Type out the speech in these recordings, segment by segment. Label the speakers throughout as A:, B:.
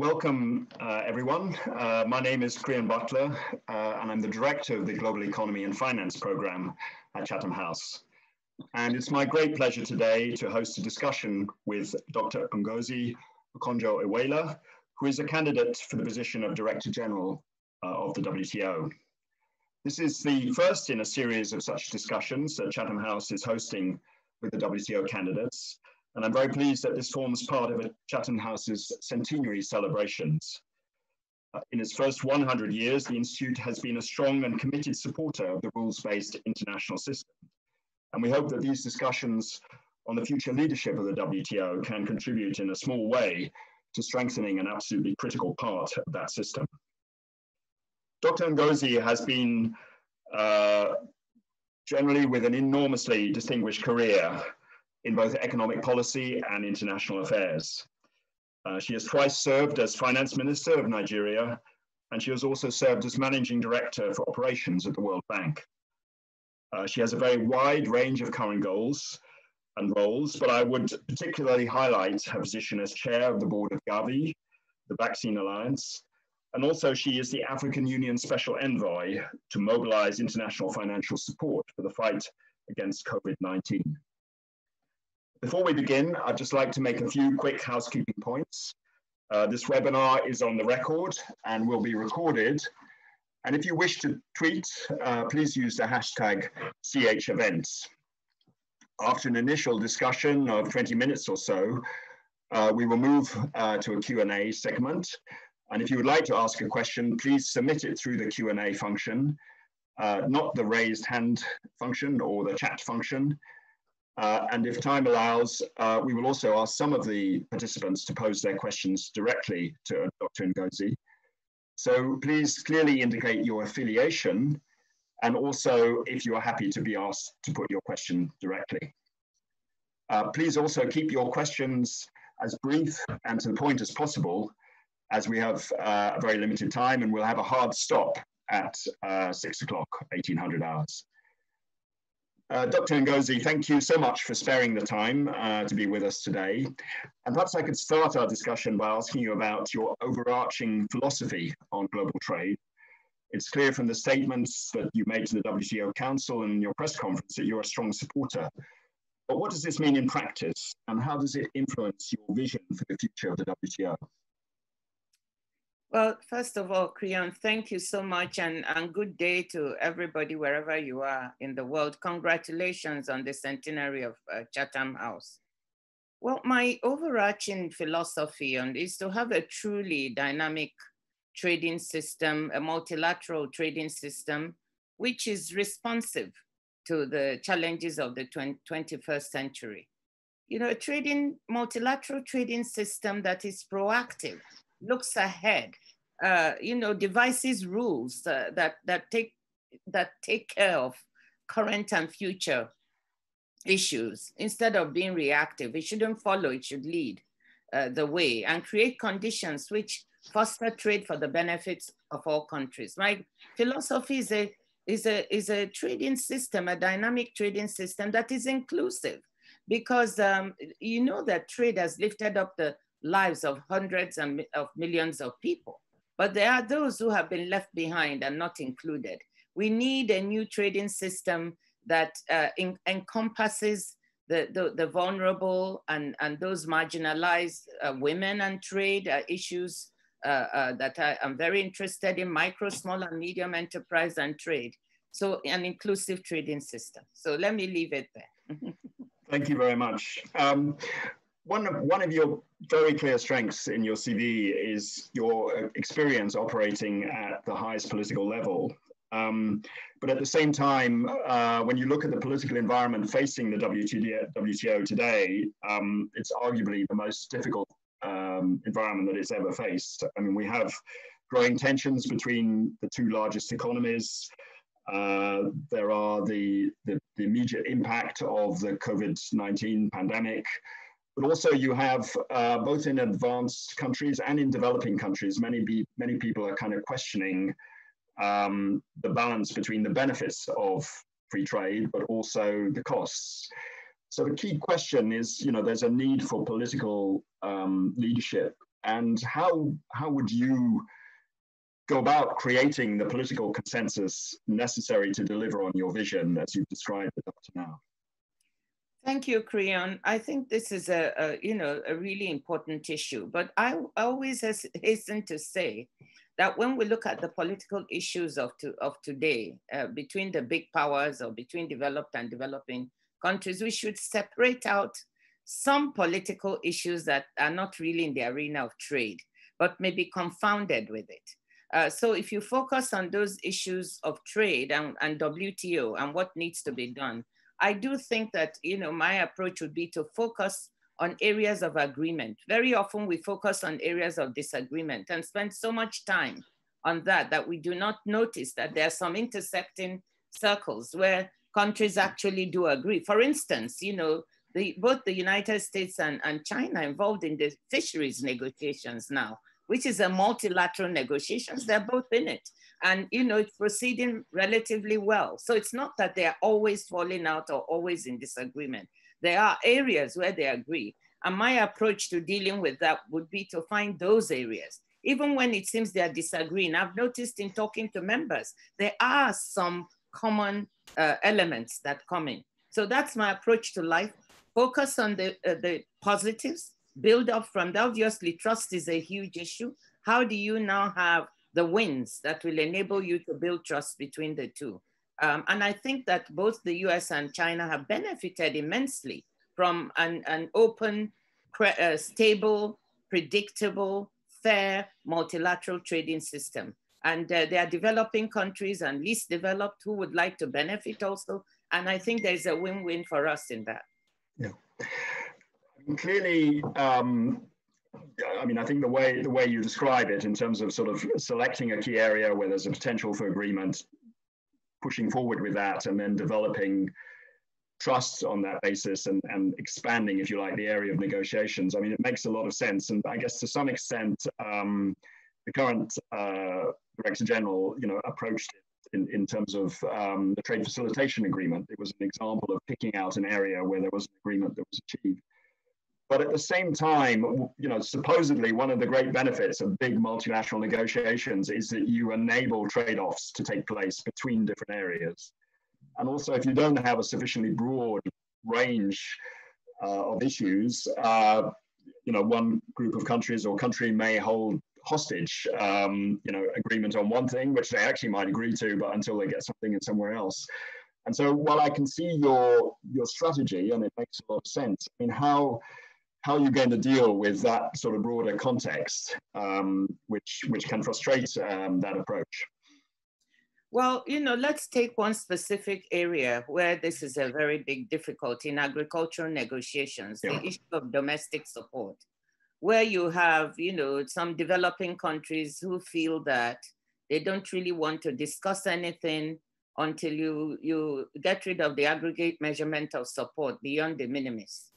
A: Welcome, uh, everyone. Uh, my name is Creon Butler, uh, and I'm the director of the Global Economy and Finance program at Chatham House. And it's my great pleasure today to host a discussion with Dr. Ngozi Okonjo-Iweala, who is a candidate for the position of Director General uh, of the WTO. This is the first in a series of such discussions that Chatham House is hosting with the WTO candidates, and I'm very pleased that this forms part of Chatham House's centenary celebrations. Uh, in its first 100 years, the Institute has been a strong and committed supporter of the rules-based international system. And we hope that these discussions on the future leadership of the WTO can contribute in a small way to strengthening an absolutely critical part of that system. Dr. Ngozi has been uh, generally with an enormously distinguished career in both economic policy and international affairs. Uh, she has twice served as finance minister of Nigeria, and she has also served as managing director for operations at the World Bank. Uh, she has a very wide range of current goals and roles, but I would particularly highlight her position as chair of the board of Gavi, the Vaccine Alliance, and also she is the African Union Special Envoy to mobilize international financial support for the fight against COVID-19. Before we begin, I'd just like to make a few quick housekeeping points. Uh, this webinar is on the record and will be recorded. And if you wish to tweet, uh, please use the hashtag CHEvents. After an initial discussion of 20 minutes or so, uh, we will move uh, to a Q&A segment. And if you would like to ask a question, please submit it through the Q&A function, uh, not the raised hand function or the chat function. Uh, and if time allows, uh, we will also ask some of the participants to pose their questions directly to Dr. Ngozi. So please clearly indicate your affiliation and also if you are happy to be asked to put your question directly. Uh, please also keep your questions as brief and to the point as possible as we have uh, a very limited time and we'll have a hard stop at uh, six o'clock, 1800 hours. Uh, Dr. Ngozi, thank you so much for sparing the time uh, to be with us today. And perhaps I could start our discussion by asking you about your overarching philosophy on global trade. It's clear from the statements that you made to the WTO Council and your press conference that you're a strong supporter. But what does this mean in practice and how does it influence your vision for the future of the WTO?
B: Well, first of all, Creon, thank you so much and, and good day to everybody wherever you are in the world. Congratulations on the centenary of uh, Chatham House. Well, my overarching philosophy on is to have a truly dynamic trading system, a multilateral trading system, which is responsive to the challenges of the 20, 21st century. You know, a trading, multilateral trading system that is proactive, looks ahead, uh, you know, devises rules uh, that, that, take, that take care of current and future issues instead of being reactive. It shouldn't follow, it should lead uh, the way and create conditions which foster trade for the benefits of all countries. My philosophy is a, is a, is a trading system, a dynamic trading system that is inclusive because um, you know that trade has lifted up the lives of hundreds and of millions of people. But there are those who have been left behind and not included. We need a new trading system that uh, in, encompasses the, the, the, vulnerable and, and those marginalized uh, women and trade uh, issues uh, uh, that I, am very interested in, micro, small and medium enterprise and trade. So an inclusive trading system. So let me leave it there.
A: Thank you very much. Um, one of, one of your very clear strengths in your CV is your experience operating at the highest political level. Um, but at the same time, uh, when you look at the political environment facing the WTO, today, um, it's arguably the most difficult um, environment that it's ever faced. I mean, we have growing tensions between the two largest economies. Uh, there are the, the, the, immediate impact of the COVID-19 pandemic. But also you have, uh, both in advanced countries and in developing countries, many, be, many people are kind of questioning um, the balance between the benefits of free trade, but also the costs. So the key question is, you know, there's a need for political um, leadership And how, how would you go about creating the political consensus necessary to deliver on your vision as you've described it up to now?
B: Thank you, Creon. I think this is a, a, you know a really important issue, but I always hasten to say that when we look at the political issues of, to, of today uh, between the big powers or between developed and developing countries, we should separate out some political issues that are not really in the arena of trade, but may be confounded with it. Uh, so if you focus on those issues of trade and, and WTO and what needs to be done, I do think that you know my approach would be to focus on areas of agreement. Very often we focus on areas of disagreement and spend so much time on that that we do not notice that there are some intersecting circles where countries actually do agree. For instance, you know, the, both the United States and, and China involved in the fisheries negotiations now which is a multilateral negotiations. They're both in it. And, you know, it's proceeding relatively well. So it's not that they're always falling out or always in disagreement. There are areas where they agree. And my approach to dealing with that would be to find those areas. Even when it seems they're disagreeing, I've noticed in talking to members, there are some common uh, elements that come in. So that's my approach to life. Focus on the, uh, the positives, build up from that. Obviously, trust is a huge issue. How do you now have the wins that will enable you to build trust between the two? Um, and I think that both the US and China have benefited immensely from an, an open, uh, stable, predictable, fair multilateral trading system. And uh, they are developing countries and least developed who would like to benefit also. And I think there's a win-win for us in that.
A: Yeah clearly, um, I mean, I think the way the way you describe it in terms of sort of selecting a key area where there's a potential for agreement, pushing forward with that, and then developing trust on that basis and, and expanding, if you like, the area of negotiations. I mean, it makes a lot of sense. And I guess to some extent, um, the current uh, Director General, you know, approached it in, in terms of um, the trade facilitation agreement. It was an example of picking out an area where there was an agreement that was achieved. But at the same time, you know, supposedly one of the great benefits of big multinational negotiations is that you enable trade-offs to take place between different areas. And also, if you don't have a sufficiently broad range uh, of issues, uh, you know, one group of countries or country may hold hostage, um, you know, agreement on one thing, which they actually might agree to, but until they get something in somewhere else. And so, while I can see your your strategy and it makes a lot of sense, I mean, how how are you going to deal with that sort of broader context, um, which, which can frustrate um, that approach?
B: Well, you know, let's take one specific area where this is a very big difficulty in agricultural negotiations, yeah. the issue of domestic support, where you have, you know, some developing countries who feel that they don't really want to discuss anything until you, you get rid of the aggregate measurement of support beyond de minimis.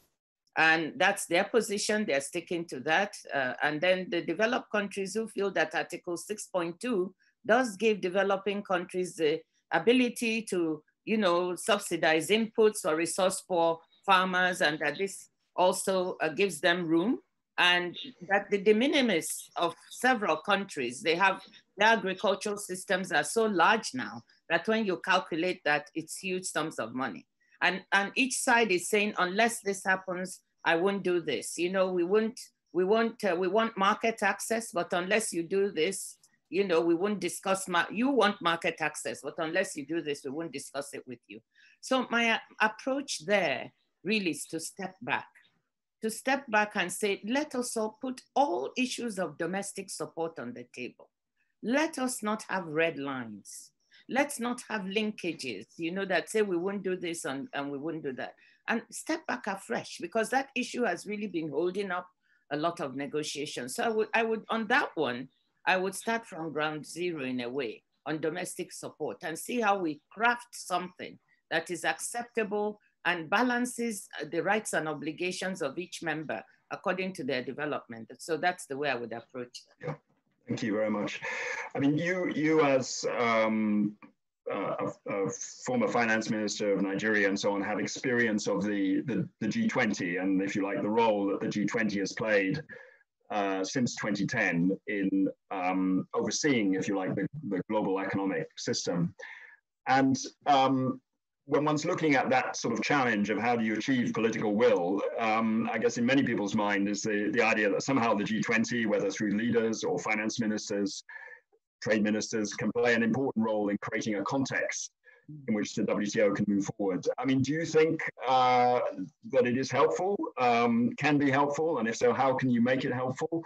B: And that's their position, they're sticking to that. Uh, and then the developed countries who feel that Article 6.2 does give developing countries the ability to, you know, subsidize inputs for resource poor farmers and that this also uh, gives them room and that the de minimis of several countries, they have their agricultural systems are so large now that when you calculate that, it's huge sums of money. And, and each side is saying, unless this happens, I won't do this. You know, we won't, we won't, uh, we want market access, but unless you do this, you know, we won't discuss, you want market access, but unless you do this, we won't discuss it with you. So my uh, approach there really is to step back, to step back and say, let us all put all issues of domestic support on the table. Let us not have red lines let's not have linkages, you know, that say we won't do this and, and we won't do that. And step back afresh because that issue has really been holding up a lot of negotiations. So I would, I would on that one, I would start from ground zero in a way on domestic support and see how we craft something that is acceptable and balances uh, the rights and obligations of each member according to their development. So that's the way I would approach that.
A: Thank you very much. I mean, you, you as um, uh, a, a, former finance minister of Nigeria and so on, have experience of the, the, the, G20 and, if you like, the role that the G20 has played uh, since 2010 in um, overseeing, if you like, the, the global economic system. And um, when one's looking at that sort of challenge of how do you achieve political will, um, I guess in many people's mind is the, the idea that somehow the G20, whether through leaders or finance ministers, trade ministers, can play an important role in creating a context in which the WTO can move forward. I mean, do you think uh, that it is helpful, um, can be helpful, and if so, how can you make it helpful?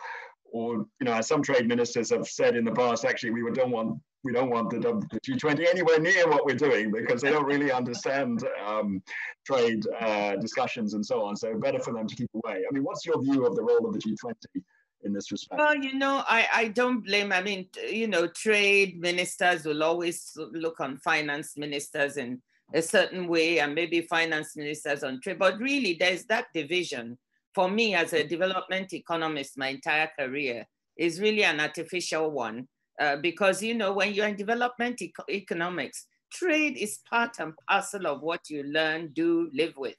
A: Or, you know, as some trade ministers have said in the past, actually, we don't want we don't want the, the G20 anywhere near what we're doing because they don't really understand um, trade uh, discussions and so on. So better for them to keep away. I mean, what's your view of the role of the G20 in this respect?
B: Well, you know, I, I don't blame, I mean, you know, trade ministers will always look on finance ministers in a certain way and maybe finance ministers on trade, but really there's that division. For me as a development economist, my entire career is really an artificial one uh, because, you know, when you're in development eco economics, trade is part and parcel of what you learn, do, live with.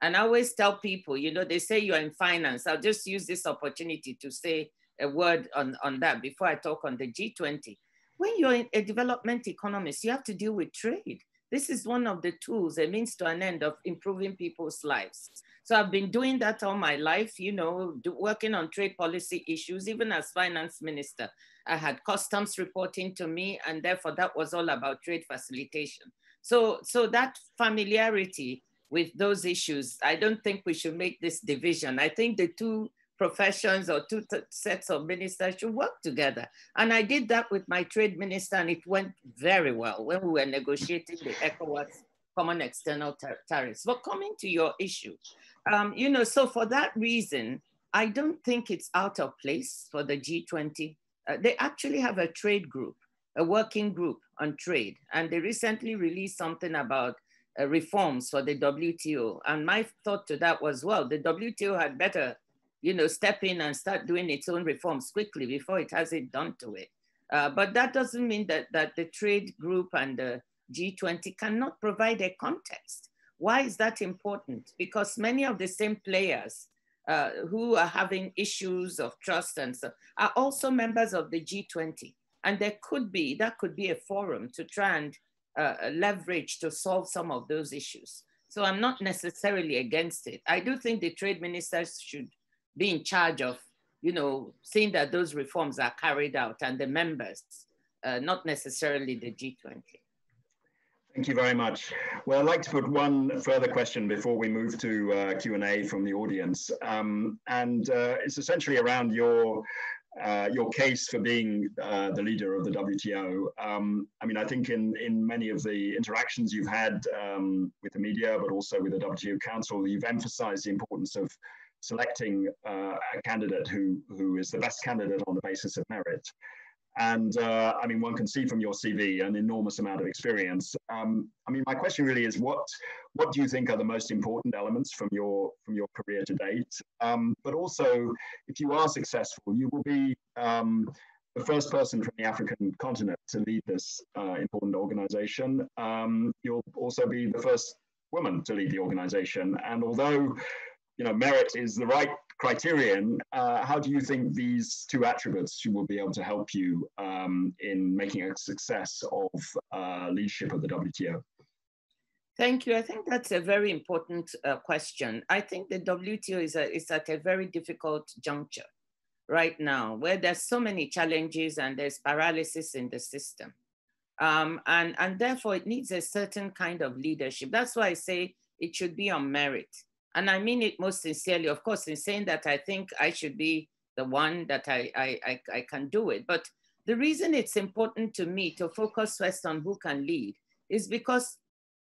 B: And I always tell people, you know, they say you're in finance. I'll just use this opportunity to say a word on, on that before I talk on the G20. When you're a development economist, you have to deal with trade. This is one of the tools, a means to an end of improving people's lives. So I've been doing that all my life, you know, working on trade policy issues, even as finance minister. I had customs reporting to me, and therefore that was all about trade facilitation. So, so that familiarity with those issues. I don't think we should make this division. I think the two professions or two sets of ministers should work together. And I did that with my trade minister and it went very well when we were negotiating the ECOWAS common external tar tariffs. But coming to your issue, um, you know, so for that reason, I don't think it's out of place for the G20. Uh, they actually have a trade group, a working group on trade. And they recently released something about uh, reforms for the WTO. And my thought to that was, well, the WTO had better, you know, step in and start doing its own reforms quickly before it has it done to it. Uh, but that doesn't mean that, that the trade group and the G20 cannot provide a context. Why is that important? Because many of the same players uh, who are having issues of trust and so are also members of the G20. And there could be, that could be a forum to try and uh, leverage to solve some of those issues. So I'm not necessarily against it. I do think the trade ministers should be in charge of, you know, seeing that those reforms are carried out and the members, uh, not necessarily the G20.
A: Thank you very much. Well, I'd like to put one further question before we move to uh, Q&A from the audience. Um, and uh, it's essentially around your uh, your case for being uh, the leader of the WTO. Um, I mean, I think in, in many of the interactions you've had um, with the media, but also with the WTO Council, you've emphasized the importance of selecting uh, a candidate who, who is the best candidate on the basis of merit. And uh, I mean, one can see from your CV an enormous amount of experience. Um, I mean, my question really is, what what do you think are the most important elements from your from your career to date? Um, but also, if you are successful, you will be um, the first person from the African continent to lead this uh, important organization. Um, you'll also be the first woman to lead the organization. And although you know merit is the right criterion, uh, how do you think these two attributes will be able to help you um, in making a success of uh, leadership of the WTO?
B: Thank you. I think that's a very important uh, question. I think the WTO is, a, is at a very difficult juncture right now, where there's so many challenges and there's paralysis in the system. Um, and, and therefore it needs a certain kind of leadership. That's why I say it should be on merit. And I mean it most sincerely, of course, in saying that I think I should be the one that I, I, I, I can do it. But the reason it's important to me to focus first on who can lead is because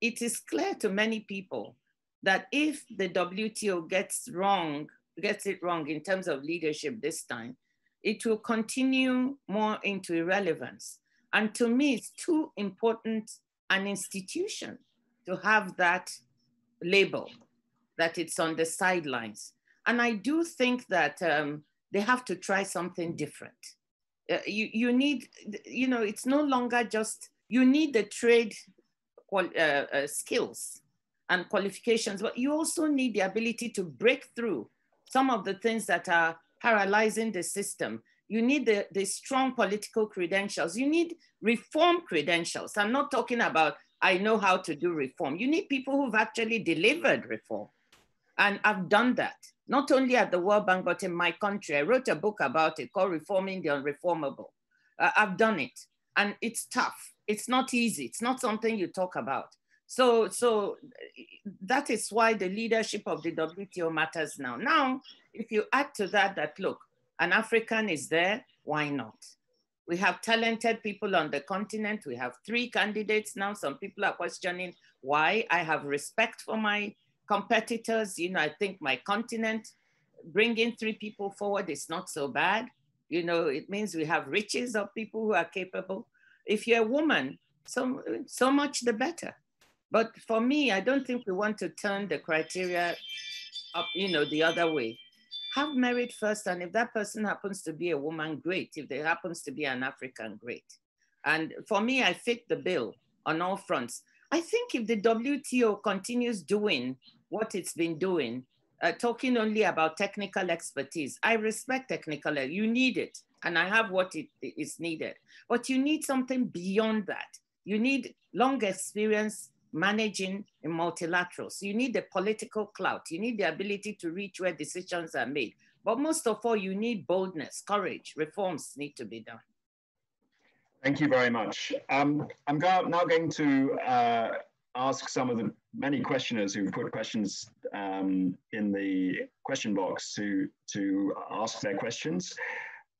B: it is clear to many people that if the WTO gets wrong, gets it wrong in terms of leadership this time, it will continue more into irrelevance. And to me, it's too important an institution to have that label that it's on the sidelines. And I do think that um, they have to try something different. Uh, you, you need, you know, it's no longer just, you need the trade uh, uh, skills and qualifications, but you also need the ability to break through some of the things that are paralyzing the system. You need the, the strong political credentials. You need reform credentials. I'm not talking about, I know how to do reform. You need people who've actually delivered reform. And I've done that, not only at the World Bank, but in my country. I wrote a book about it called Reforming the Unreformable. Uh, I've done it, and it's tough. It's not easy. It's not something you talk about. So, so that is why the leadership of the WTO matters now. Now, if you add to that, that look, an African is there, why not? We have talented people on the continent. We have three candidates now. Some people are questioning why. I have respect for my competitors. You know, I think my continent, bringing three people forward is not so bad. You know, it means we have riches of people who are capable. If you're a woman, so, so much the better. But for me, I don't think we want to turn the criteria up, you know, the other way. Have merit first, and if that person happens to be a woman, great. If there happens to be an African, great. And for me, I fit the bill on all fronts. I think if the WTO continues doing what it's been doing, uh, talking only about technical expertise. I respect technical, you need it, and I have what it is needed. But you need something beyond that. You need long experience managing in multilaterals. You need the political clout. You need the ability to reach where decisions are made. But most of all, you need boldness, courage. Reforms need to be done.
A: Thank you very much. Um, I'm go now going to uh, ask some of the many questioners who put questions um, in the question box to, to ask their questions.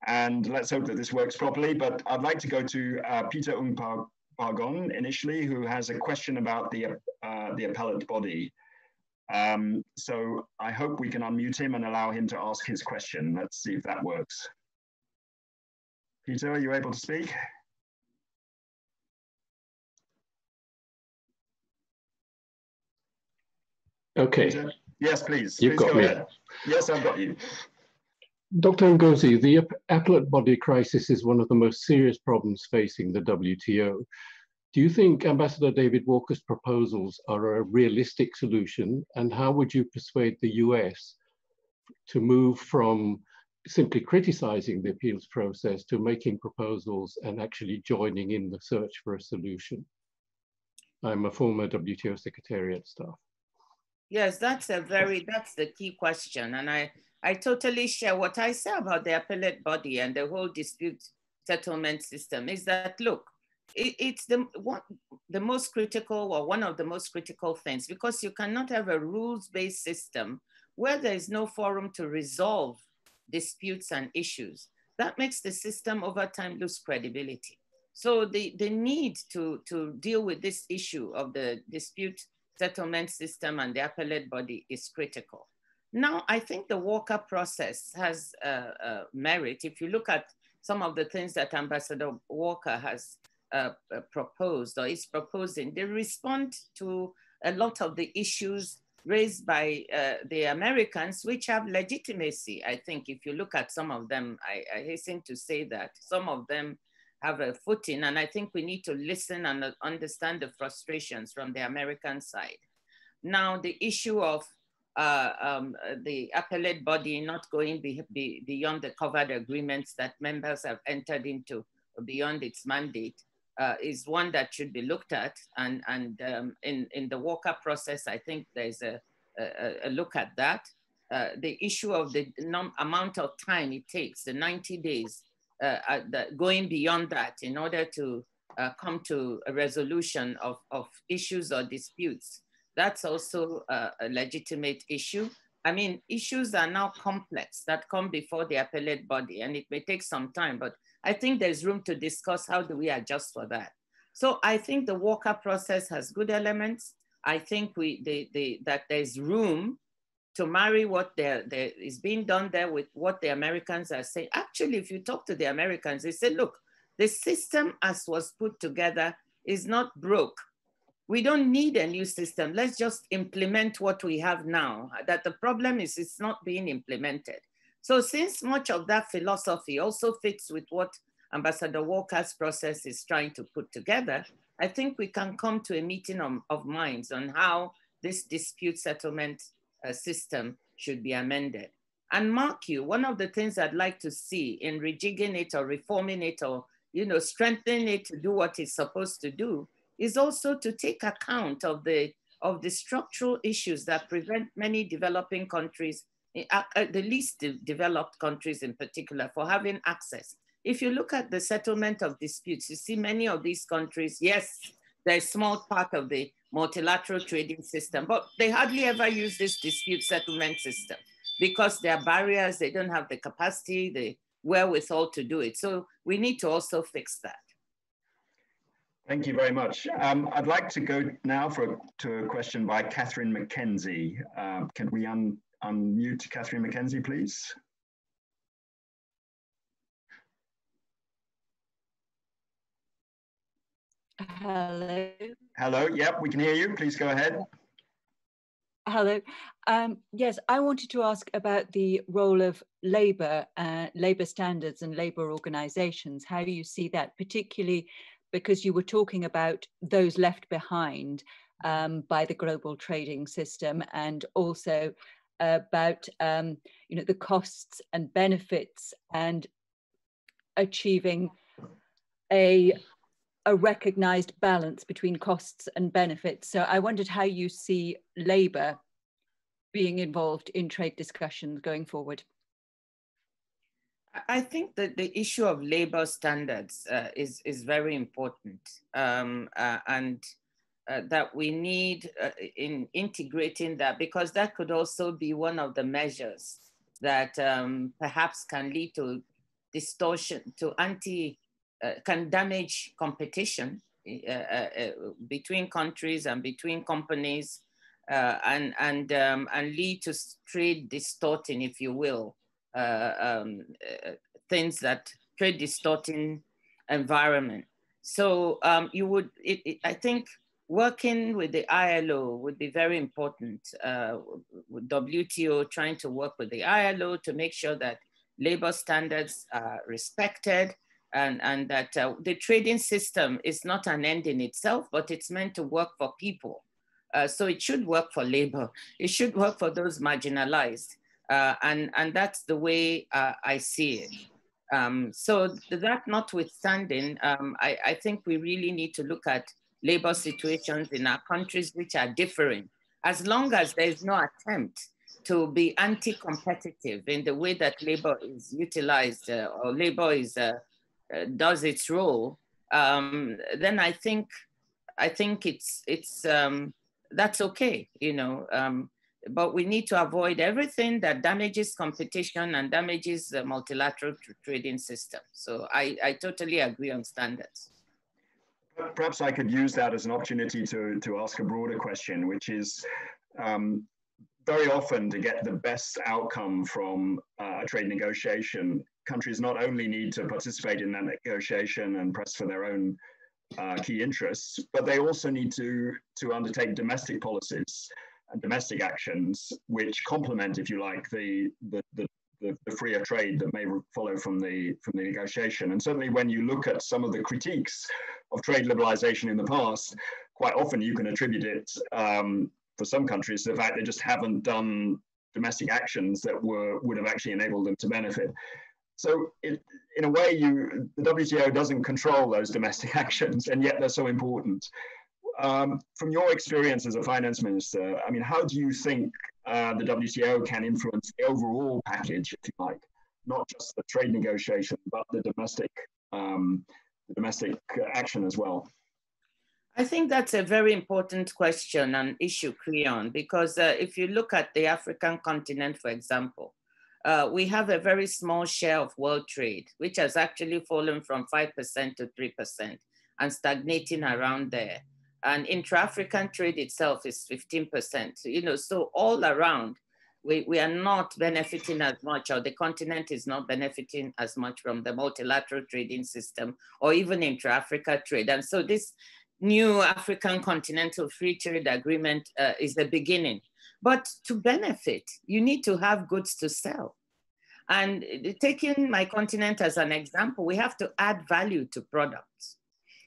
A: And let's hope that this works properly. But I'd like to go to uh, Peter Ungphakorn initially, who has a question about the, uh, the appellate body. Um, so I hope we can unmute him and allow him to ask his question. Let's see if that works. Peter, are you able to speak?
C: Okay.
A: Yes, please.
C: You've
A: please
C: got
A: go
C: me.
A: Ahead. Yes, I've got you.
C: Dr. Ngozi, the appellate body crisis is one of the most serious problems facing the WTO. Do you think Ambassador David Walker's proposals are a realistic solution? And how would you persuade the US to move from simply criticizing the appeals process to making proposals and actually joining in the search for a solution? I'm a former WTO Secretariat staff.
B: Yes, that's a very, that's the key question. And I, I totally share what I say about the appellate body and the whole dispute settlement system is that, look, it, it's the, one, the most critical or one of the most critical things because you cannot have a rules-based system where there is no forum to resolve disputes and issues. That makes the system over time lose credibility. So the, the need to, to deal with this issue of the dispute settlement system and the appellate body is critical. Now, I think the Walker process has uh, uh, merit. If you look at some of the things that Ambassador Walker has uh, uh, proposed or is proposing, they respond to a lot of the issues raised by uh, the Americans, which have legitimacy. I think if you look at some of them, I, I hasten to say that some of them have a footing. And I think we need to listen and understand the frustrations from the American side. Now, the issue of uh, um, the appellate body not going be, be beyond the covered agreements that members have entered into beyond its mandate uh, is one that should be looked at. And, and um, in, in the Walker process, I think there's a, a, a look at that. Uh, the issue of the amount of time it takes, the 90 days uh, uh, going beyond that in order to uh, come to a resolution of, of issues or disputes. That's also a, a legitimate issue. I mean, issues are now complex that come before the appellate body and it may take some time, but I think there's room to discuss how do we adjust for that. So I think the Walker process has good elements. I think we, the, the, that there's room to marry what there is being done there with what the Americans are saying. Actually, if you talk to the Americans, they say, look, the system as was put together is not broke. We don't need a new system. Let's just implement what we have now. That the problem is it's not being implemented. So since much of that philosophy also fits with what Ambassador Walker's process is trying to put together, I think we can come to a meeting of, of minds on how this dispute settlement system should be amended. And mark you, one of the things I'd like to see in rejigging it or reforming it or you know, strengthening it to do what it's supposed to do is also to take account of the of the structural issues that prevent many developing countries, uh, uh, the least de developed countries in particular, for having access. If you look at the settlement of disputes, you see many of these countries, yes, they're a small part of the multilateral trading system, but they hardly ever use this dispute settlement system because there are barriers, they don't have the capacity, the wherewithal to do it. So we need to also fix that.
A: Thank you very much. Um, I'd like to go now for to a question by Catherine McKenzie. Uh, can we un unmute Catherine McKenzie, please?
D: Hello.
A: Hello, yep, we can hear you. Please go ahead.
D: Hello. Um, yes, I wanted to ask about the role of labour, uh, labour standards and labour organisations. How do you see that, particularly because you were talking about those left behind um, by the global trading system and also about um, you know the costs and benefits and achieving a a recognized balance between costs and benefits. So I wondered how you see labour being involved in trade discussions going forward.
B: I think that the issue of labor standards uh, is, is very important um, uh, and uh, that we need uh, in integrating that because that could also be one of the measures that um, perhaps can lead to distortion, to anti, can damage competition uh, between countries and between companies and, and, um, and lead to trade distorting, if you will. Uh, um, uh, things that trade distorting environment. So um, you would, it, it, I think working with the ILO would be very important. Uh, WTO trying to work with the ILO to make sure that labor standards are respected and, and that uh, the trading system is not an end in itself, but it's meant to work for people. Uh, so it should work for labor. It should work for those marginalized. Uh, and, and that's the way uh, I see it. Um, so that notwithstanding, um, I, I, think we really need to look at labor situations in our countries which are differing. As long as there is no attempt to be anti-competitive in the way that labor is utilized uh, or labor is, uh, does its role, um, then I think, I think it's, it's, um, that's okay, you know. Um, but we need to avoid everything that damages competition and damages the multilateral trading system. So I, I totally agree on standards.
A: Perhaps I could use that as an opportunity to, to ask a broader question, which is um, very often to get the best outcome from uh, a trade negotiation, countries not only need to participate in that negotiation and press for their own uh, key interests, but they also need to, to undertake domestic policies and domestic actions, which complement, if you like, the, the, the, the, freer trade that may follow from the, from the negotiation. And certainly when you look at some of the critiques of trade liberalization in the past, quite often you can attribute it um, for some countries to the fact they just haven't done domestic actions that were would have actually enabled them to benefit. So in a way, you the WTO doesn't control those domestic actions, and yet they're so important um, from your experience as a finance minister, I mean, how do you think uh, the WTO can influence the overall package, if you like, not just the trade negotiation, but the domestic, um, the domestic action as well?
B: I think that's a very important question and issue, Creon, because uh, if you look at the African continent, for example, uh, we have a very small share of world trade, which has actually fallen from 5% to 3% and stagnating around there and intra-African trade itself is 15%. You know, so all around, we, we are not benefiting as much, or the continent is not benefiting as much from the multilateral trading system, or even intra-Africa trade. And so this new African Continental Free Trade Agreement uh, is the beginning. But to benefit, you need to have goods to sell. And taking my continent as an example, we have to add value to products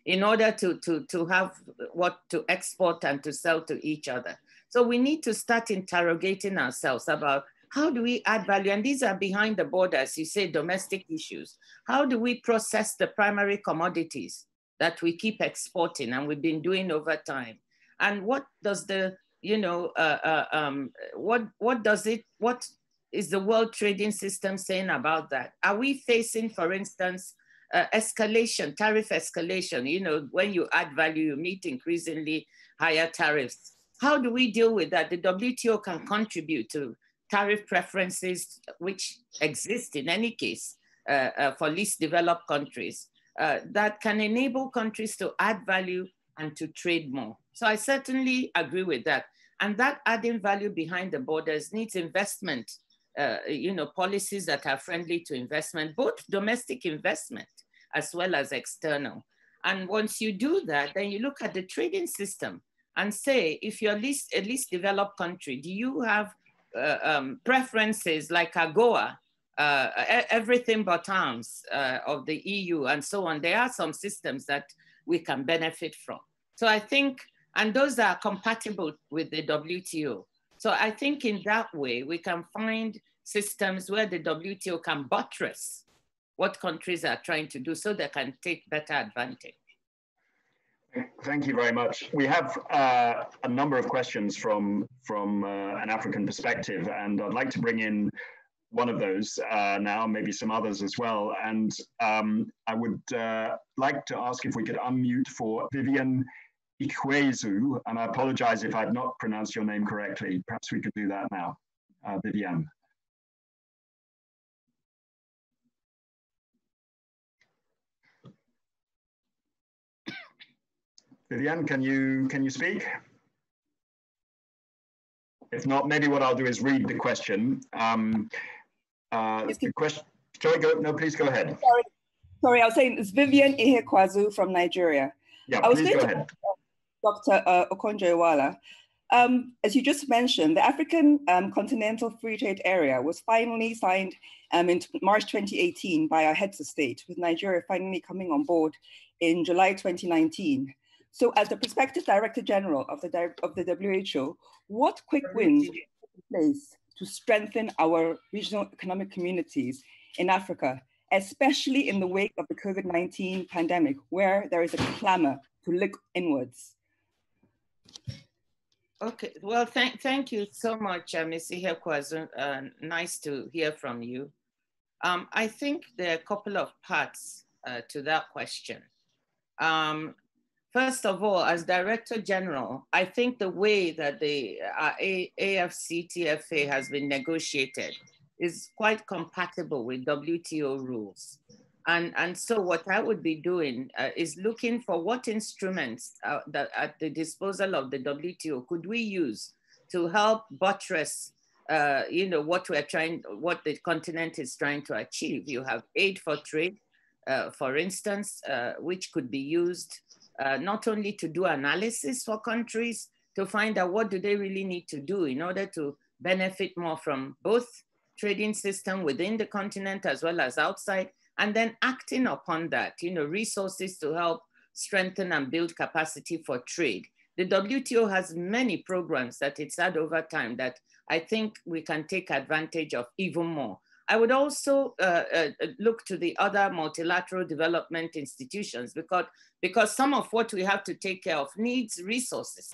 B: in order to, to, to have what to export and to sell to each other. So we need to start interrogating ourselves about how do we add value? And these are behind the borders, you say domestic issues. How do we process the primary commodities that we keep exporting and we've been doing over time? And what does the, you know, uh, uh, um, what, what does it, what is the world trading system saying about that? Are we facing, for instance, uh, escalation, tariff escalation? You know, when you add value, you meet increasingly higher tariffs. How do we deal with that? The WTO can contribute to tariff preferences which exist in any case uh, uh, for least developed countries uh, that can enable countries to add value and to trade more. So I certainly agree with that. And that adding value behind the borders needs investment, uh, you know, policies that are friendly to investment, both domestic investment as well as external. And once you do that, then you look at the trading system and say, if you're least, a least developed country, do you have uh, um, preferences like AGOA, uh, everything but arms uh, of the EU and so on, there are some systems that we can benefit from. So I think, and those are compatible with the WTO. So I think in that way, we can find systems where the WTO can buttress what countries are trying to do so they can take better advantage.
A: Thank you very much. We have uh, a number of questions from, from uh, an African perspective, and I'd like to bring in one of those uh, now, maybe some others as well. And um, I would uh, like to ask if we could unmute for Vivian Ikwezu, and I apologize if I've not pronounced your name correctly. Perhaps we could do that now. Uh, Vivian. Vivian, can you can you speak? If not, maybe what I'll do is read the question. Um, uh, the question. Sorry, go. No, please go ahead.
E: Sorry, sorry. I was saying it's Vivian Ihekwazu from Nigeria.
A: Yeah, I was please go ahead.
E: Dr. Uh, Okonjo-Iweala. Um, as you just mentioned, the African um, Continental Free Trade Area was finally signed um, in March 2018 by our heads of state, with Nigeria finally coming on board in July 2019. So as the prospective Director General of the, of the WHO, what quick wins in place to strengthen our regional economic communities in Africa, especially in the wake of the COVID-19 pandemic, where there is a clamor to look inwards?
B: Okay, well, thank, thank you so much, uh, Ms. Ihekwazu. Uh, nice to hear from you. Um, I think there are a couple of parts uh, to that question. Um, First of all, as Director General, I think the way that the uh, AFCTFA has been negotiated is quite compatible with WTO rules. And, and so what I would be doing uh, is looking for what instruments uh, that at the disposal of the WTO could we use to help buttress, uh, you know, what we're trying, what the continent is trying to achieve. You have aid for trade, uh, for instance, uh, which could be used uh, not only to do analysis for countries, to find out what do they really need to do in order to benefit more from both trading system within the continent as well as outside, and then acting upon that, you know, resources to help strengthen and build capacity for trade. The WTO has many programs that it's had over time that I think we can take advantage of even more. I would also uh, uh, look to the other multilateral development institutions because, because some of what we have to take care of needs resources.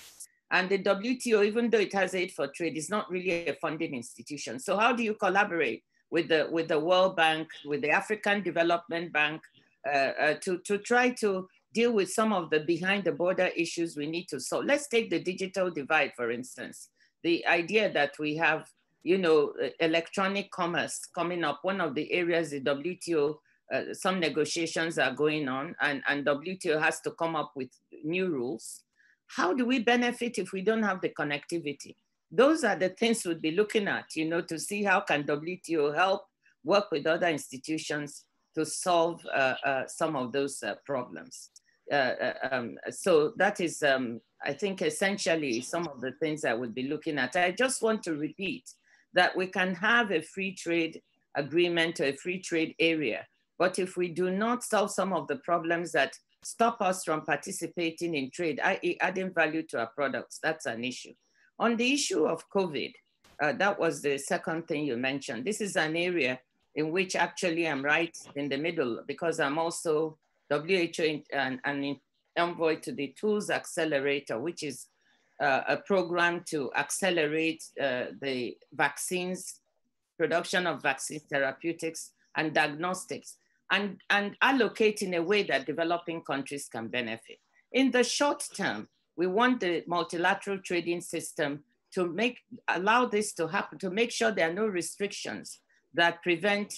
B: And the WTO, even though it has aid for trade, is not really a funding institution. So how do you collaborate with the, with the World Bank, with the African Development Bank, uh, uh to, to try to deal with some of the behind the border issues we need to solve? Let's take the digital divide, for instance. The idea that we have you know, electronic commerce coming up, one of the areas the WTO, uh, some negotiations are going on and, and WTO has to come up with new rules. How do we benefit if we don't have the connectivity? Those are the things we'd be looking at, you know, to see how can WTO help work with other institutions to solve uh, uh, some of those uh, problems. Uh, uh, um, so that is, um, I think, essentially some of the things I would be looking at. I just want to repeat that we can have a free trade agreement or a free trade area. But if we do not solve some of the problems that stop us from participating in trade, i.e. adding value to our products, that's an issue. On the issue of COVID, Uh, that was the second thing you mentioned. This is an area in which actually I'm right in the middle because I'm also WHO and, envoy to the Tools Accelerator, which is uh, a program to accelerate uh, the vaccines, production of vaccine therapeutics and diagnostics, and, and allocate in a way that developing countries can benefit. In the short term, we want the multilateral trading system to make allow this to happen, to make sure there are no restrictions that prevent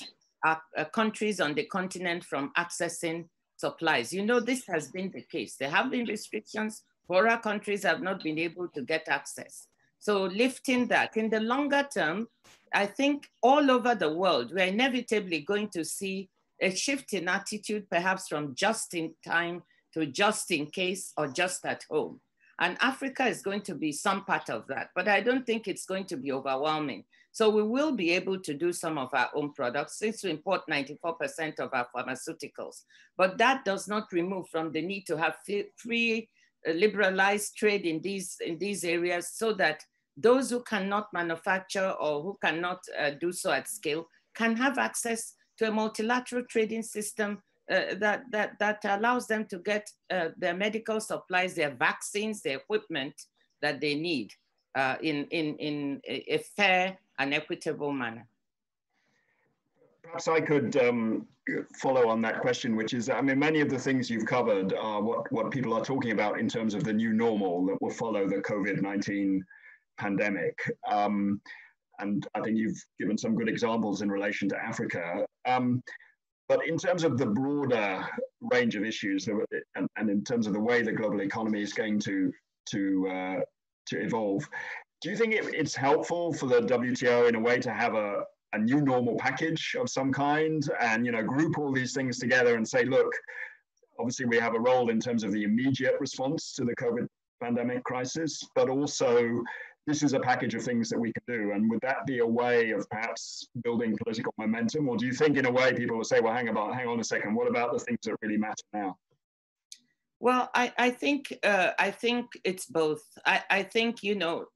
B: uh, uh, countries on the continent from accessing supplies. You know, this has been the case. There have been restrictions. Poorer countries have not been able to get access. So lifting that in the longer term, I think all over the world, we're inevitably going to see a shift in attitude, perhaps from just in time to just in case or just at home. And Africa is going to be some part of that, but I don't think it's going to be overwhelming. So we will be able to do some of our own products since we import 94% of our pharmaceuticals. But that does not remove from the need to have free uh, liberalized trade in these, in these areas so that those who cannot manufacture or who cannot uh, do so at scale can have access to a multilateral trading system uh, that, that, that allows them to get uh, their medical supplies, their vaccines, their equipment that they need uh, in, in, in a fair and equitable manner.
A: Perhaps I could um, follow on that question, which is, I mean, many of the things you've covered are what, what people are talking about in terms of the new normal that will follow the COVID-19 pandemic. Um, and I think you've given some good examples in relation to Africa. Um, but in terms of the broader range of issues and, and, in terms of the way the global economy is going to, to, uh, to evolve, do you think it, it's helpful for the WTO in a way to have a, a new normal package of some kind and you know group all these things together and say, look, obviously we have a role in terms of the immediate response to the COVID pandemic crisis, but also this is a package of things that we can do. And would that be a way of perhaps building political momentum? Or do you think in a way people will say, well, hang about, hang on a second, what about the things that really matter now?
B: Well, I, I think uh, I think it's both. I, I think, you know,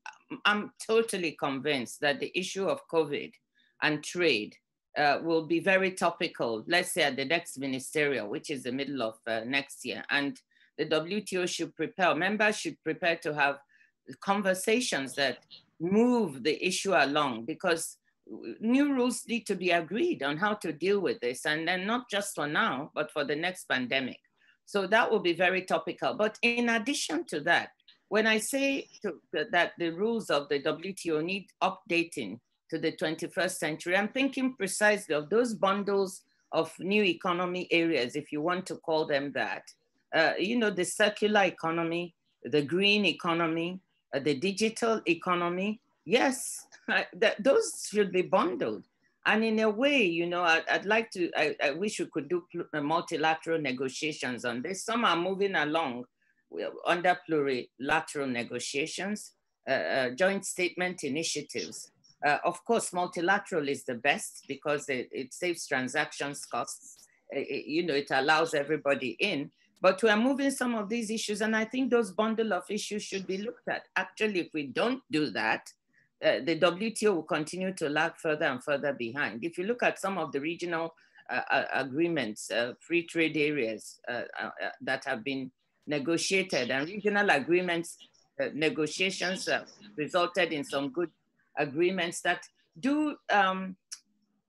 B: I'm totally convinced that the issue of COVID and trade uh, will be very topical, let's say at the next ministerial, which is the middle of uh, next year. And the WTO should prepare, members should prepare to have conversations that move the issue along because new rules need to be agreed on how to deal with this. And then not just for now but for the next pandemic. So that will be very topical. But in addition to that when i say to, that the rules of the wto need updating to the 21st century i'm thinking precisely of those bundles of new economy areas if you want to call them that. Uh, you know the circular economy the green economy the digital economy, yes, that, those should be bundled. And in a way, you know, I'd, I'd like to, I, I, wish we could do uh, multilateral negotiations on this. Some are moving along under plurilateral negotiations, uh, uh, joint statement initiatives. Uh, of course, multilateral is the best because it, it saves transactions costs. It, you know, it allows everybody in. But we are moving some of these issues, and I think those bundle of issues should be looked at. Actually, if we don't do that, uh, the WTO will continue to lag further and further behind. If you look at some of the regional uh, uh agreements, uh, free trade areas uh, uh, that have been negotiated, and regional agreements, negotiations resulted in some good agreements that do um,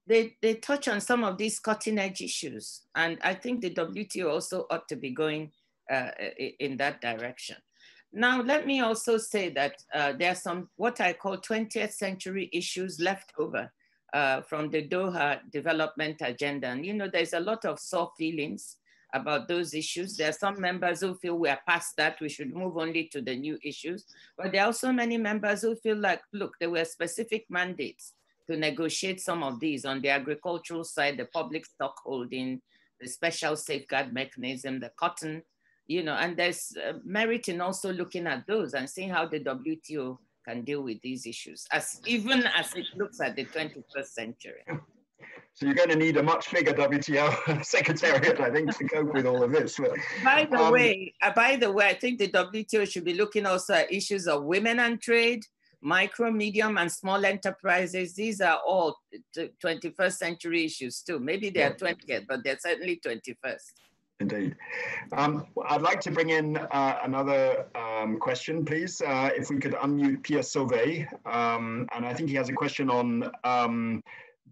B: they, they touch on some of these cutting edge issues. And I think the WTO also ought to be going uh, in that direction. Now, let me also say that uh, there are some what I call 20th century issues left over uh, from the Doha development agenda. And you know, there's a lot of sore feelings about those issues. There are some members who feel we are past that, we should move only to the new issues. But there are also many members who feel like, look, there were specific mandates to negotiate some of these on the agricultural side, the public stock holding, the special safeguard mechanism, the cotton, you know, and there's uh, merit in also looking at those and seeing how the WTO can deal with these issues, as even as it looks at the 21st century.
A: So you're going to need a much bigger WTO secretariat, I think, to cope with all of this. But,
B: by the um, way, uh, by the way, I think the WTO should be looking also at issues of women and trade, micro, medium, and small enterprises, these are all 21st century issues too. Maybe they are 20th, but they're certainly 21st.
A: Indeed. Um, I'd like to bring in uh, another um, question, please. Uh, if we could unmute Pierre Sauvé. Um, and I think he has a question on um,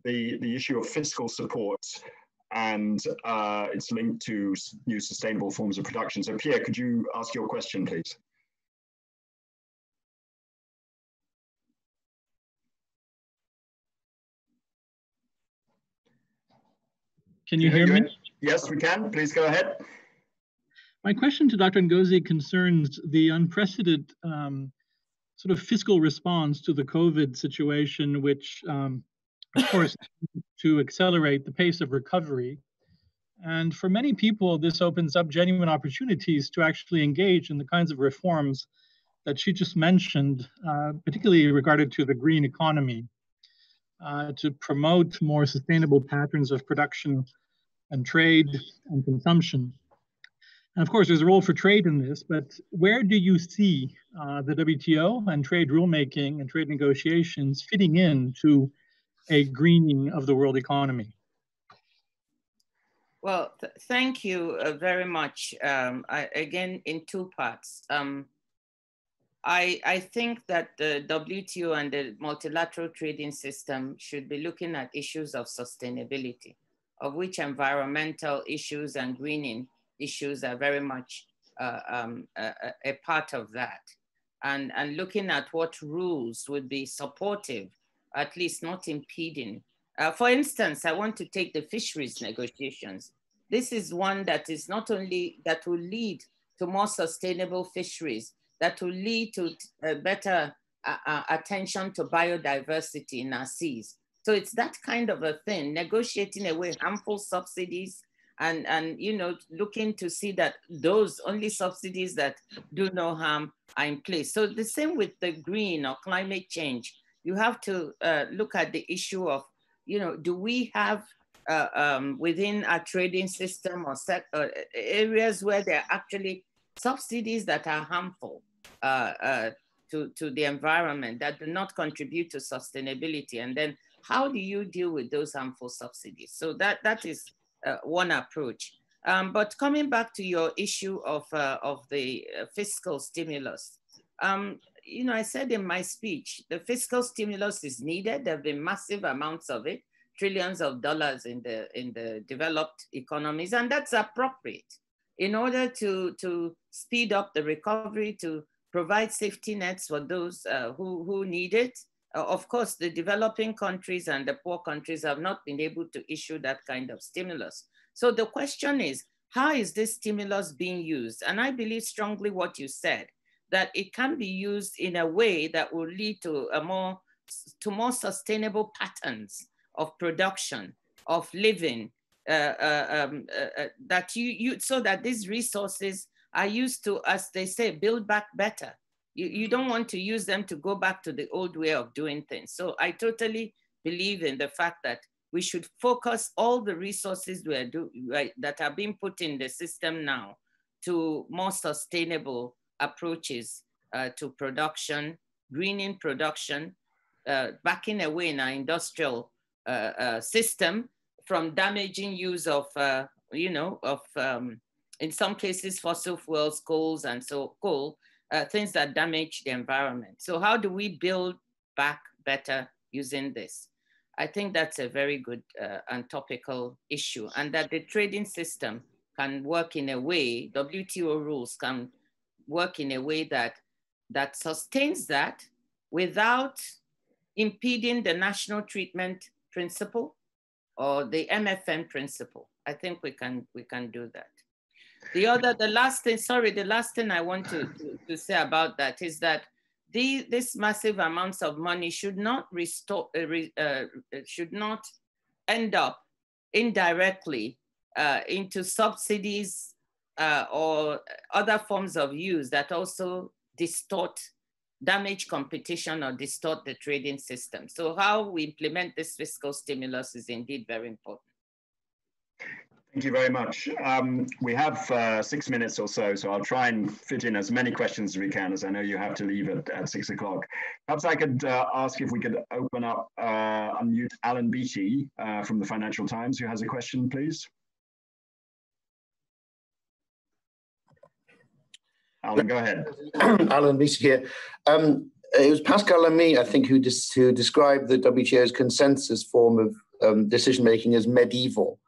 A: the, the issue of fiscal support and uh, it's linked to new sustainable forms of production. So Pierre, could you ask your question, please?
F: Can you hear me?
A: Yes, we can. Please go ahead.
F: My question to Dr. Ngozi concerns the unprecedented um, sort of fiscal response to the COVID situation, which, um, of course, to accelerate the pace of recovery. And for many people, this opens up genuine opportunities to actually engage in the kinds of reforms that she just mentioned, uh, particularly regarded to the green economy, uh, to promote more sustainable patterns of production and trade and consumption. And of course, there's a role for trade in this, but where do you see uh, the WTO and trade rulemaking and trade negotiations fitting into a greening of the world economy?
B: Well, th thank you uh, very much. Um, I, again, in two parts. Um, I, I think that the WTO and the multilateral trading system should be looking at issues of sustainability of which environmental issues and greening issues are very much uh, um, a, a, part of that. And, and looking at what rules would be supportive, at least not impeding. Uh, for instance, I want to take the fisheries negotiations. This is one that is not only that will lead to more sustainable fisheries, that will lead to uh, better uh, uh, attention to biodiversity in our seas, so it's that kind of a thing, negotiating away harmful subsidies and, and you know, looking to see that those only subsidies that do no harm are in place. So the same with the green or climate change. You have to uh, look at the issue of, you know, do we have uh, um, within our trading system or set, uh, areas where there are actually subsidies that are harmful uh, uh, to, to the environment that do not contribute to sustainability. And then how do you deal with those harmful subsidies? So that, that is uh, one approach. Um, but coming back to your issue of, uh, of the uh, fiscal stimulus, um, you know, I said in my speech, the fiscal stimulus is needed. There have been massive amounts of it, trillions of dollars in the, in the developed economies, and that's appropriate in order to, to speed up the recovery, to provide safety nets for those uh, who, who need it, uh, of course, the developing countries and the poor countries have not been able to issue that kind of stimulus. So the question is, how is this stimulus being used? And I believe strongly what you said, that it can be used in a way that will lead to a more, to more sustainable patterns of production, of living, uh, uh, um, uh, uh, that you, you, so that these resources are used to, as they say, build back better you, you don't want to use them to go back to the old way of doing things. So I totally believe in the fact that we should focus all the resources we are do, right, that are being put in the system now to more sustainable approaches uh, to production, greening production, uh, backing away in our industrial uh, uh system from damaging use of, uh, you know, of, um, in some cases, fossil fuels, coals, and so coal, uh, things that damage the environment. So how do we build back better using this? I think that's a very good uh, and topical issue and that the trading system can work in a way, WTO rules can work in a way that, that sustains that without impeding the national treatment principle or the MFN principle. I think we can, we can do that. The other, the last thing, sorry, the last thing I want to, to, to say about that is that the, this massive amounts of money should not restore, uh, re, uh, should not end up indirectly uh, into subsidies uh, or other forms of use that also distort, damage competition or distort the trading system. So how we implement this fiscal stimulus is indeed very important.
A: Thank you very much. Um, we have uh, six minutes or so, so I'll try and fit in as many questions as we can, as I know you have to leave at, at six o'clock. Perhaps I could uh, ask if we could open up, uh, unmute Alan Beattie uh, from the Financial Times, who has a question, please. Alan, go ahead.
G: Alan Beattie here. Um, it was Pascal Lamy, I think, who, who described the WTO's consensus form of um, decision making as medieval.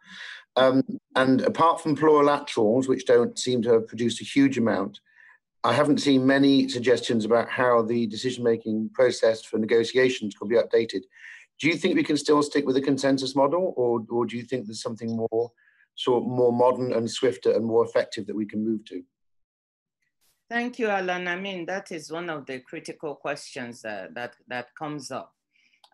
G: Um, and apart from plurilaterals, which don't seem to have produced a huge amount, I haven't seen many suggestions about how the decision-making process for negotiations could be updated. Do you think we can still stick with the consensus model, or, or do you think there's something more sort of more modern and swifter and more effective that we can move to?
B: Thank you, Alan. I mean, that is one of the critical questions uh, that, that comes up.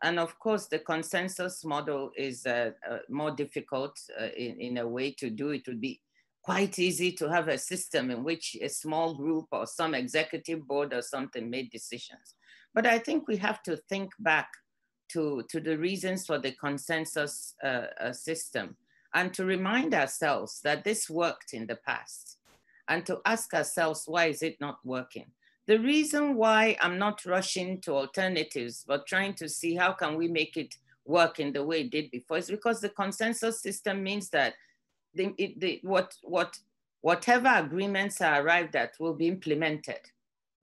B: And of course, the consensus model is uh, uh, more difficult uh, in, in a way to do. It would be quite easy to have a system in which a small group or some executive board or something made decisions. But I think we have to think back to, to the reasons for the consensus uh, uh, system and to remind ourselves that this worked in the past and to ask ourselves, why is it not working? The reason why I'm not rushing to alternatives, but trying to see how can we make it work in the way it did before is because the consensus system means that the, it, the, what, what, whatever agreements are arrived at will be implemented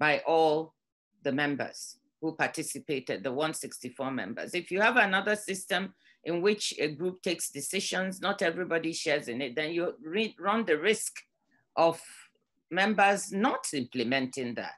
B: by all the members who participated, the 164 members. If you have another system in which a group takes decisions, not everybody shares in it, then you run the risk of members not implementing that.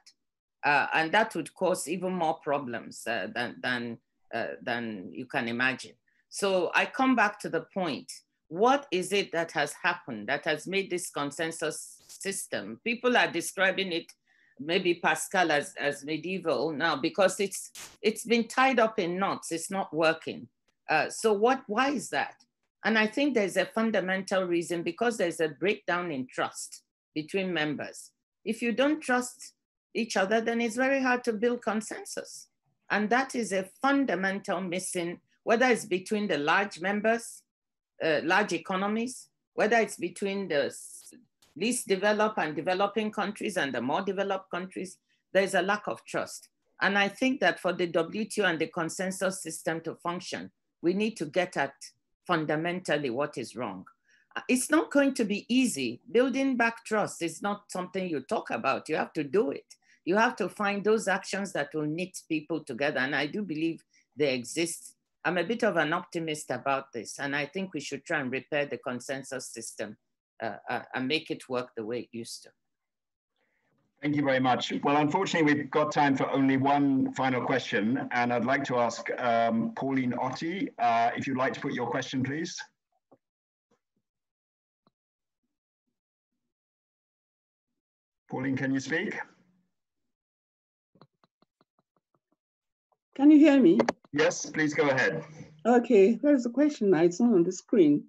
B: Uh, and that would cause even more problems uh, than, than, uh, than you can imagine. So I come back to the point. What is it that has happened that has made this consensus system? People are describing it, maybe Pascal as, as medieval now because it's, it's been tied up in knots, it's not working. Uh, so what, why is that? And I think there's a fundamental reason because there's a breakdown in trust between members. If you don't trust each other, then it's very hard to build consensus. And that is a fundamental missing, whether it's between the large members, uh, large economies, whether it's between the least developed and developing countries and the more developed countries, there's a lack of trust. And I think that for the WTO and the consensus system to function, we need to get at fundamentally what is wrong. It's not going to be easy. Building back trust is not something you talk about. You have to do it you have to find those actions that will knit people together. And I do believe they exist. I'm a bit of an optimist about this. And I think we should try and repair the consensus system uh, uh, and make it work the way it used to.
A: Thank you very much. Well, unfortunately, we've got time for only one final question. And I'd like to ask um, Pauline Otti, uh, if you'd like to put your question, please. Pauline, can you speak?
H: Can you hear me?
A: Yes, please go ahead.
H: Okay, there's a question now. It's not on the screen.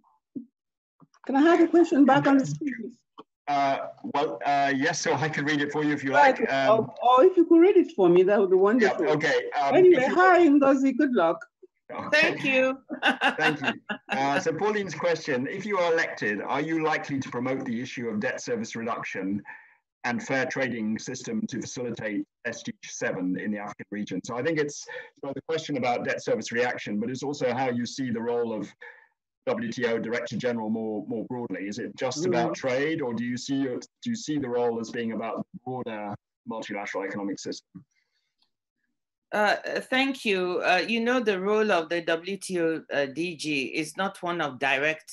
H: Can I have the question back on the screen?
A: Uh, well, uh, yes, so I can read it for you if you right. like.
H: Um, or, or, if you could read it for me, that would be wonderful.
A: Yeah, okay.
H: Um, anyway, hi, Ngozi, good luck.
B: Okay. Thank you.
A: Thank you. Uh, so Pauline's question, if you are elected, are you likely to promote the issue of debt service reduction and fair trading system to facilitate SDG7 in the African region. So I think it's both a question about debt service reaction, but it's also how you see the role of WTO Director General more more broadly. Is it just about mm-hmm. trade, or do you see do you see the role as being about the broader multilateral economic system?
B: Uh, thank you. Uh, you know, the role of the WTO uh, DG is not one of direct,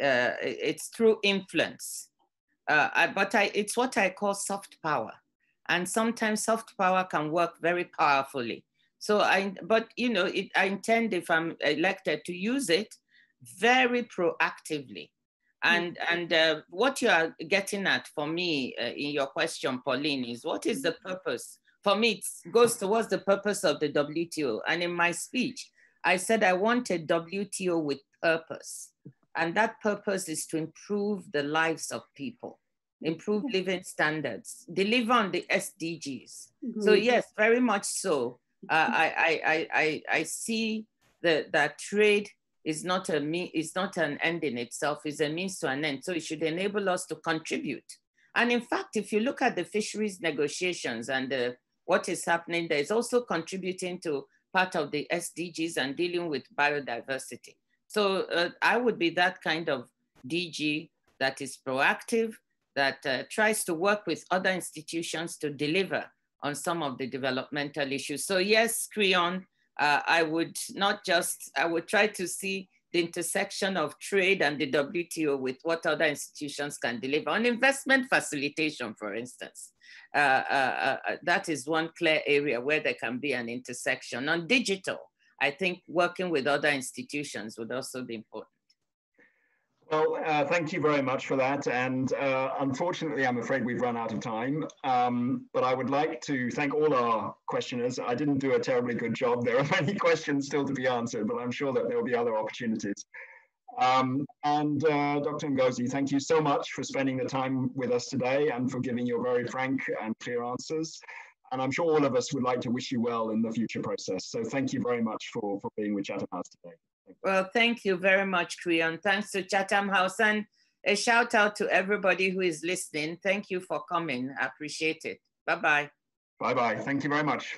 B: uh, it's through influence. Uh, I, but I, it's what I call soft power. And sometimes soft power can work very powerfully. So I, but you know, it, I intend if I'm elected to use it very proactively. And, mm-hmm. and uh, what you are getting at for me uh, in your question, Pauline, is what is the purpose? For me, it goes towards the purpose of the WTO. And in my speech, I said I want a WTO with purpose. And that purpose is to improve the lives of people, improve living standards, deliver on the SDGs. Mm-hmm. So yes, very much so. Uh, I, I, I, I see the, that trade is not a me is not an end in itself, is a means to an end. So it should enable us to contribute. And in fact, if you look at the fisheries negotiations and the, what is happening there is also contributing to part of the SDGs and dealing with biodiversity. So uh, I would be that kind of DG that is proactive, that uh, tries to work with other institutions to deliver on some of the developmental issues. So yes, Creon, uh, I would not just, I would try to see the intersection of trade and the WTO with what other institutions can deliver on investment facilitation, for instance. Uh, uh, uh, that is one clear area where there can be an intersection. On digital, I think working with other institutions would also be important.
A: Well, uh, thank you very much for that. And uh, unfortunately, I'm afraid we've run out of time. Um, but I would like to thank all our questioners. I didn't do a terribly good job. There are many questions still to be answered, but I'm sure that there will be other opportunities. Um, and uh, Dr. Ngozi, thank you so much for spending the time with us today and for giving your very frank and clear answers. And I'm sure all of us would like to wish you well in the future process. So thank you very much for, for being with Chatham House today.
B: Well, thank you very much, Creon. Thanks to Chatham House and a shout out to everybody who is listening. Thank you for coming. I appreciate it. Bye-bye.
A: Bye-bye. Thank you very much.